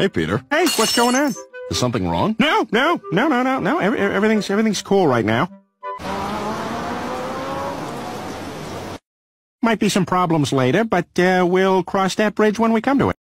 Hey, Peter. Hey, what's going on? Is something wrong? No, no, no, no, no, no. Every, everything's everything's cool right now. Might be some problems later, but uh, we'll cross that bridge when we come to it.